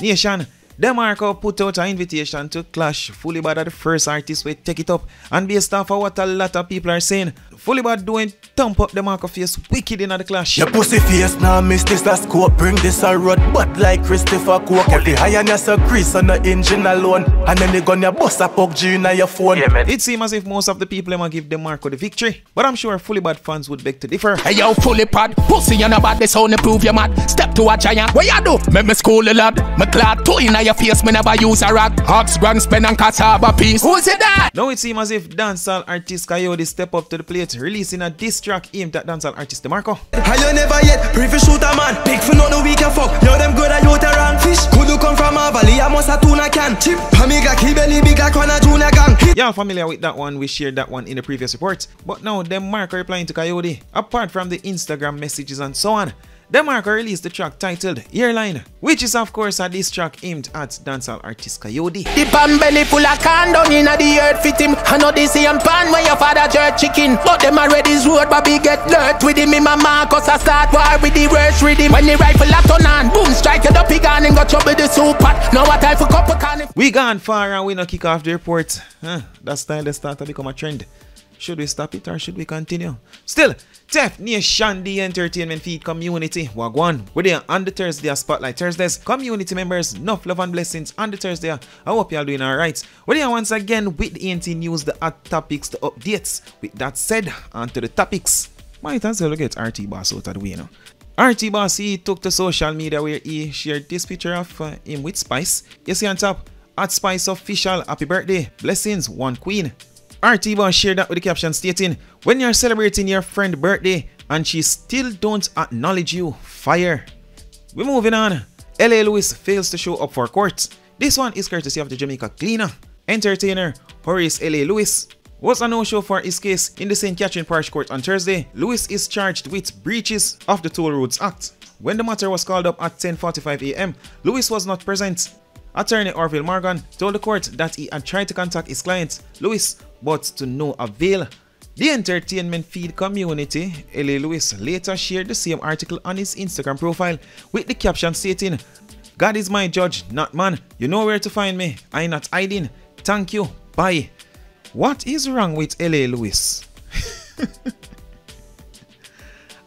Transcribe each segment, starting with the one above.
Nation. DeMarco put out an invitation to clash Fully Bad the first artist we take it up and based off of what a lot of people are saying Fully Bad doing thump up DeMarco face wicked in the clash. Your pussy face now miss this a scope Bring this a road but like Christopher Coke. Every highness a grease on the engine alone. And then they gonna bust a pug G in your phone. Yeah, It seems as if most of the people them give DeMarco the victory. But I'm sure Fully Bad fans would beg to differ. Hey yo Fully Bad, pussy and about this only prove you mad? Step to a giant, what you do? Me me school the lad, me clad two in your face me never use a rag. Ox, grand spend and cassava piece. Who's it that? Now it seems as if dancehall artist Coyote step up to the plate Releasing a diss track. Aimed at dancehall artist DeMarco. I you never yet prefer shoot a man. Big for not the week can fuck. Yo them good at you to run fish Could you come from a valley I must a tuna can. Chip Pamiga key belly big like one a junior gang. Y'all familiar with that one? We shared that one in the previous report But now DeMarco replying to Coyote. Apart from the Instagram messages and so on DeMarco released the track titled Airline, which is of course a diss track aimed at dancehall artist Coyote. The pan belly full of corn down inna the earth fit him. I know the same pan where your father jerk chicken, but them already road, Bobby get dirt with him. My Marcus I start war with the worst rhythm. When the rifle a turn on, boom strike to the pig and him got trouble the soup pot. Now what time for cup of can? We gone far and we no kick off the report. Huh, that style they start to become a trend. Should we stop it or should we continue? Still, Tef Nation, the entertainment feed community, Wagwan. We're there on the Thursday Spotlight Thursdays. Community members, enough love and blessings on the Thursday. I hope y'all doing alright. We're there once again with ENT News, the hot topics, the updates. With that said, on to the topics. Might as well get RT Boss out of the way now. RT Boss, he took to social media where he shared this picture of uh, him with Spice. You see on top, at Spice Official, happy birthday, blessings, one queen. RT Boss shared that with the caption stating, When you're celebrating your friend's birthday and she still don't acknowledge you, fire. We're moving on. LA Lewis fails to show up for court. This one is courtesy of the Jamaica Gleaner. Entertainer Horace LA Lewis was a no-show for his case in the St. Catherine Parish Court on Thursday. Lewis is charged with breaches of the Toll Roads Act. When the matter was called up at 10.45 am, Lewis was not present. Attorney Orville Morgan told the court that he had tried to contact his client, Lewis, but to no avail. The entertainment feed community, LA Lewis, later shared the same article on his Instagram profile with the caption stating, God is my judge, not man. You know where to find me. I am not hiding. Thank you. Bye. What is wrong with LA Lewis?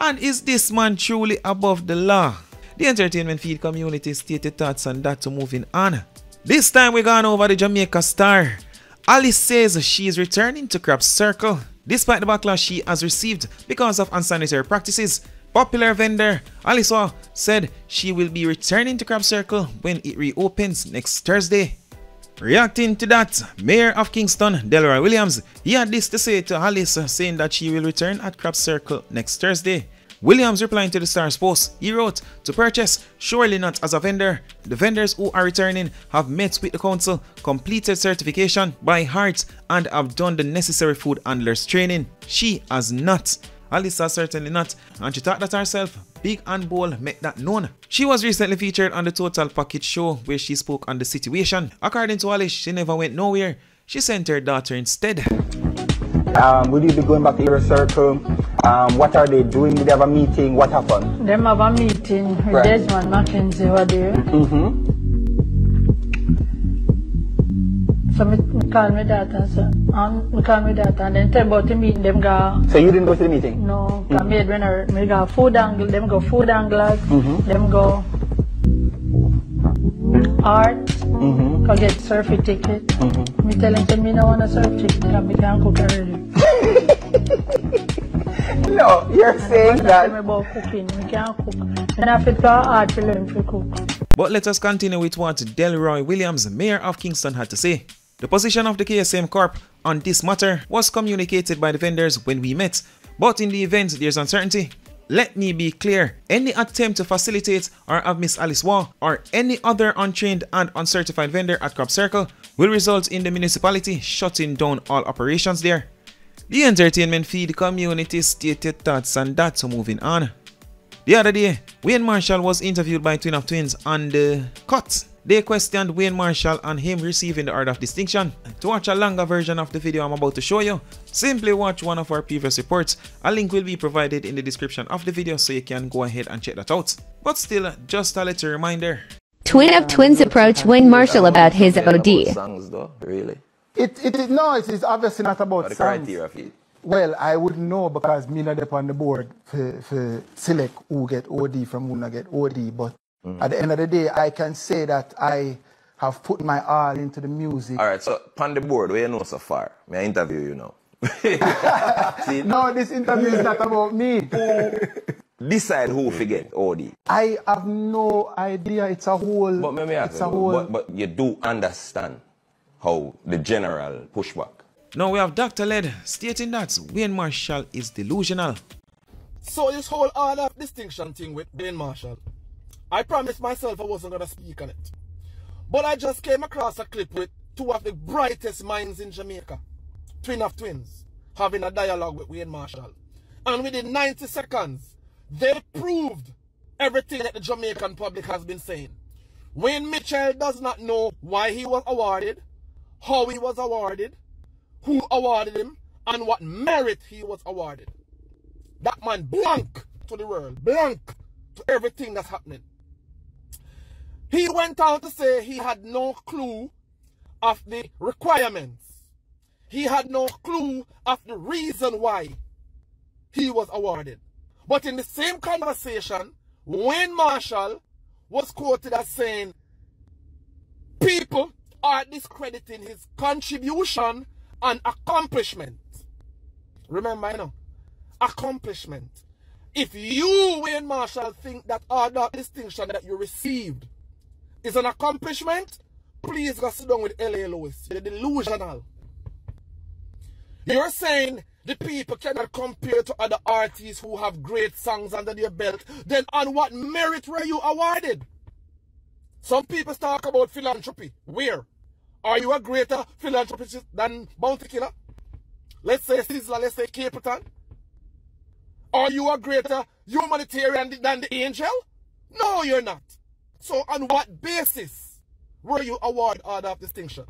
and is this man truly above the law? The entertainment feed community stated thoughts on that to moving on. This time we gone over the Jamaica star. Alice says she is returning to Crab Circle despite the backlash she has received because of unsanitary practices. Popular vendor Waugh said she will be returning to Crab Circle when it reopens next Thursday. Reacting to that, Mayor of Kingston, Delroy Williams, he had this to say to Alice saying that she will return at Crab Circle next Thursday. Williams replying to the Star's post, he wrote, To purchase, surely not as a vendor. The vendors who are returning have met with the council, completed certification by heart, and have done the necessary food handlers training. She has not. Alisa certainly not, and she thought that herself, big and bold, make that known. She was recently featured on the Total Package show where she spoke on the situation. According to Alice, she never went nowhere. She sent her daughter instead. Um, will you be going back to your circle? Um, what are they doing? Did they have a meeting? What happened? Them have a meeting with right. Desmond McKenzie over there. Mm-hmm. So me, me call my daughter, so, and me call my daughter, and then tell about the meeting, them go... So you didn't go to the meeting? No, mm-hmm. me when I, me go food angle, them go food anglers, mm-hmm. them go art, mm-hmm. go get surfy ticket. Mm-hmm. Me tell them, me no want a surf ticket, because me can't cook already. no, you're saying that. About cooking, we can't cook. And I feel hard to learn to cook. But let us continue with what Delroy Williams, Mayor of Kingston, had to say. The position of the KSM Corp on this matter was communicated by the vendors when we met, but in the event there's uncertainty, let me be clear, any attempt to facilitate or have Miss Alice Waugh or any other untrained and uncertified vendor at Crab Circle will result in the municipality shutting down all operations there. The entertainment feed community stated thoughts and that's moving on. The other day, Wayne Marshall was interviewed by Twin of Twins on the uh, cut. They questioned Wayne Marshall and him receiving the Art of Distinction. To watch a longer version of the video I'm about to show you, simply watch one of our previous reports. A link will be provided in the description of the video so you can go ahead and check that out. But still, just a little reminder, Twin of twins approach Wayne Marshall about his OD. songs though, really. It, it, it no, it is obviously not about Or the songs. criteria for it. Well, I wouldn't know because me not on the board for, for select who get OD from who not get OD. But Mm. at the end of the day, I can say that I have put my all into the music. All right, so on the board, where you know so far? May I interview you now? No, this interview is not about me. decide who forget OD. I have no idea. It's a whole. But me ask it's a whole. but, but you do understand how the general pushback. Now we have Dr. Led stating that Wayne Marshall is delusional. So this whole order of distinction thing with Wayne Marshall, I promised myself I wasn't gonna speak on it. But I just came across a clip with two of the brightest minds in Jamaica, twin of twins, having a dialogue with Wayne Marshall. And within 90 seconds, they proved everything that the Jamaican public has been saying. Wayne Mitchell does not know why he was awarded, how he was awarded, who awarded him, and what merit he was awarded. That man blank to the world, blank to everything that's happening. He went on to say he had no clue of the requirements. He had no clue of the reason why he was awarded. But in the same conversation, Wayne Marshall was quoted as saying, people are discrediting his contribution and accomplishment. Remember, you know, accomplishment. If you, Wayne Marshall, think that order of distinction that you received is an accomplishment, please go sit down with L.A. Lewis. You're delusional. You're saying the people cannot compare to other artists who have great songs under their belt. Then on what merit were you awarded? Some people talk about philanthropy. Where? Are you a greater philanthropist than Bounty Killer? Let's say Sizzla, let's say Capleton. Are you a greater humanitarian than the angel? No, you're not. So on what basis were you awarded order of distinction?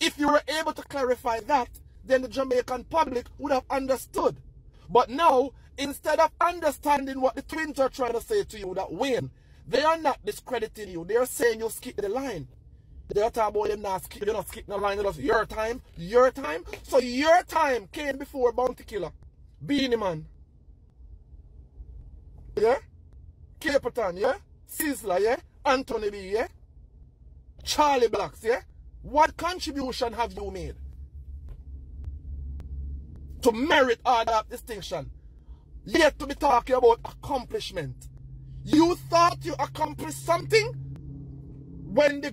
If you were able to clarify that, then the Jamaican public would have understood. But now, instead of understanding what the twins are trying to say to you, that Wayne, they are not discrediting you. They are saying you skip the line. They are talking about them not skip, you not skip the line. It's your time, your time. So your time came before Bounty Killer, Beenie Man. Yeah? Capleton, yeah? Sizzla, yeah? Anthony B, yeah? Charly Blacks, yeah? What contribution have you made to merit all that distinction? Yet to be talking about accomplishment. You thought you accomplished something when the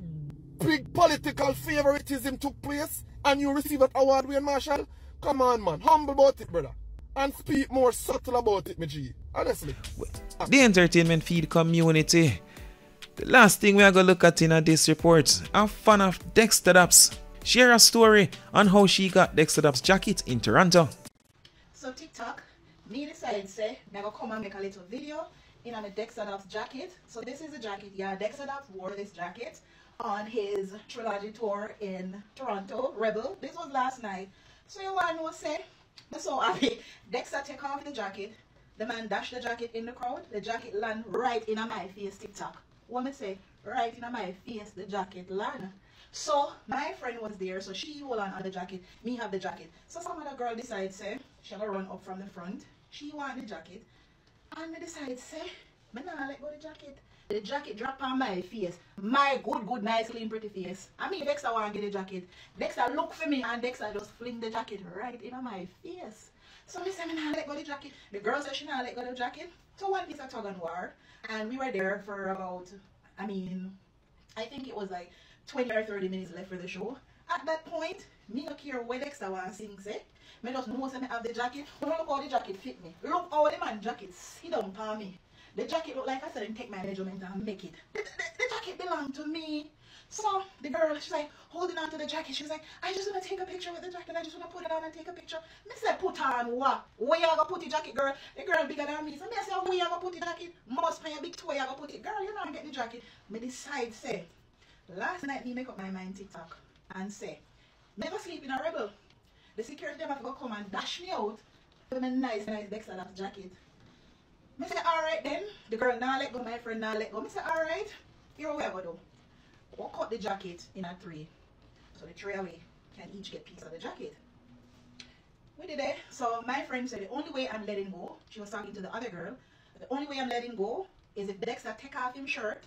big political favoritism took place and you received that award, Wayne Marshall? Come on, man. Humble about it, brother. And speak more subtle about it, my G. Honestly. The entertainment feed community. The last thing we are going to look at in a this report, a fan of Dexta Daps share a story on how she got Dexta Daps jacket in Toronto. So TikTok, me decided say, me go come and make a little video in on the Dexta Daps jacket. So this is the jacket, yeah, Dexta Daps wore this jacket on his trilogy tour in Toronto, Rebel. This was last night. So you want to say, I'm so happy. Dexta take off the jacket, the man dash the jacket in the crowd, the jacket land right in my face, TikTok. What me say? Right in my face, the jacket land. So my friend was there, so she hold on to the jacket, me have the jacket. So some other girl decide say, she gonna run up from the front, she want the jacket, and me decide say, me nah let go the jacket. The jacket drop on my face. My good, good, nice, clean, pretty face. I mean, Dexta want to get the jacket. Dexta look for me and Dexta just fling the jacket right in my face. So me say, me nah let go the jacket. The girl said she nah let go the jacket. So one piece of tug and war. And we were there for about, I mean, I think it was like 20 or 30 minutes left for the show. At that point, me not care where Dexta want sing, say. Me just know say me have the jacket. Look how the jacket fit me. Look how the man jacket sit down on me. The jacket looked like I said, take my measurement and make it. The, the, the jacket belonged to me. So the girl, she's like holding on to the jacket. She's like, I just want to take a picture with the jacket. I just want to put it on and take a picture. Me say, put on what? Where you gonna put the jacket, girl? The girl bigger than me. So me say, where you gonna put the jacket? Must pay a big toe, you gonna put it. Girl, you not get the jacket. Me decide, say, last night me make up my mind TikTok and say, never sleep in a rebel. The security them have to come and dash me out with my nice, nice Dexta jacket. Me say, alright then. The girl now let go, my friend now let go. Me say, alright. here we ever do. We'll cut the jacket in a three. So the three away can each get piece of the jacket. We did it. So my friend said the only way I'm letting go, she was talking to the other girl, the only way I'm letting go is if Dexta take off him shirt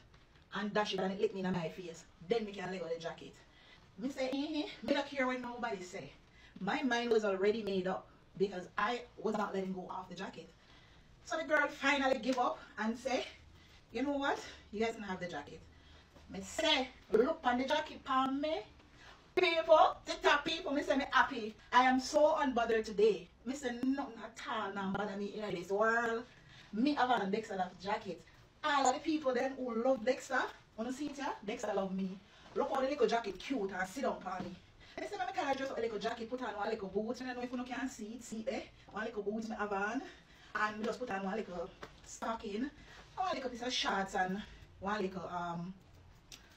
and dash it and it lick me in my face. Then we can let go the jacket. Me say, eh, eh, me not care what nobody say. My mind was already made up because I was not letting go of the jacket. So the girl finally give up and say, you know what? You guys can have the jacket. Me say, look on the jacket palm me. People, TikTok people, me say me happy. I am so unbothered today. Me say nothing at all now bother me in this world. Me have a Dexta that jacket. All of the people then who love Dexta, wanna see it here? Dexta love me. Look how the little jacket cute and sit down on me. And time I can dress up a little jacket, put on one little boots. I don't know if you can see it, see there. One little boots me have on. And we just put on one little stocking. One little piece of shorts and one little um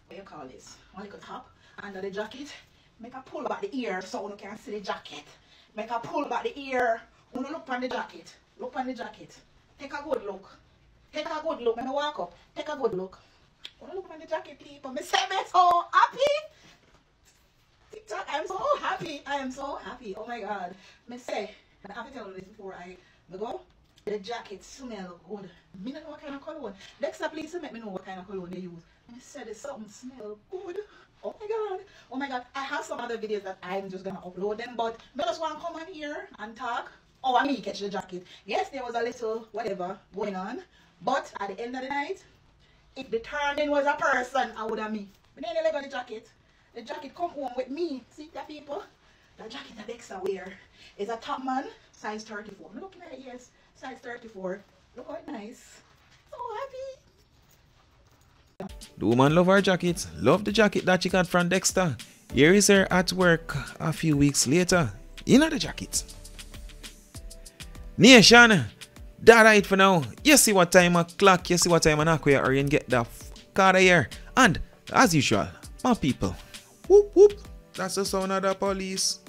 what you call this? One little top under the jacket. Make a pull back the ear so you can see the jacket. Make a pull back the ear. When you look on the jacket. Look on the jacket. Take a good look. Take a good look. Let me walk up. Take a good look. When you look on the jacket, people, me say me so happy. TikTok, I'm so happy. I am so happy. Oh my god. Me say, I have to tell you this before I go. The jacket smell good. Me don't know what kind of cologne. Dexta, please let me know what kind of cologne they use. Me said it's something smell good. Oh my god. Oh my god. I have some other videos that I'm just gonna upload them, but I just want to come on here and talk. Oh, I me catch the jacket. Yes, there was a little whatever going on, but at the end of the night, if the turning was a person, I would have me. But then I got the jacket. The jacket come home with me. See that people? The jacket that Dexta wear is a top man, size 34. I'm looking at it, yes, size 34. Look how nice. So happy. The woman love her jacket. Love the jacket that she got from Dexta. Here is her at work a few weeks later. In the jacket. Nation, that it for now. You see what time a clock, you see what time an aqua or you get the f out of here. And as usual, my people. Whoop whoop. That's the sound of the police.